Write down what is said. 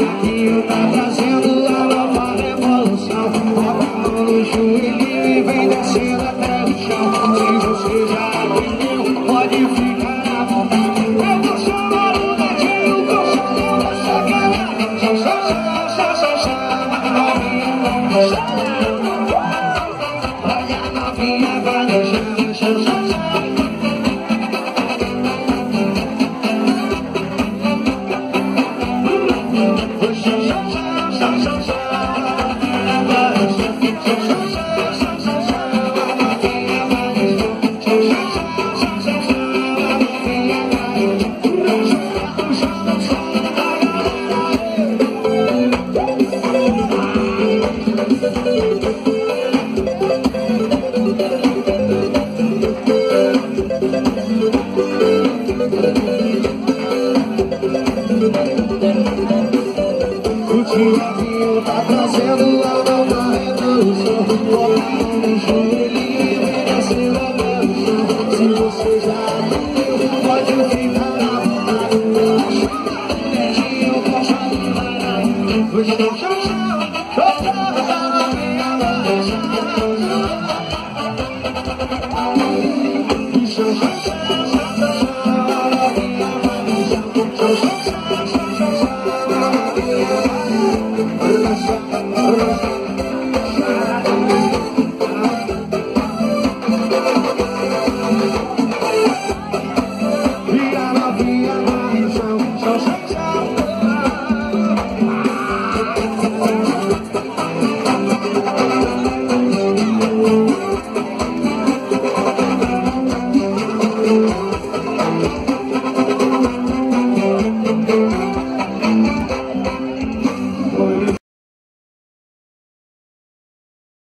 aqui eu tá trazendo a nova revolução. O a mão no joelho e vem descendo até o chão. Se você já aprendeu, pode ficar O navio tá trazendo a nova revolução Colocar no joelhinho e a benção Se você já não pode ficar na vontade Chama o netinho, coxa do varão Hoje não chama Rasa, you rasa.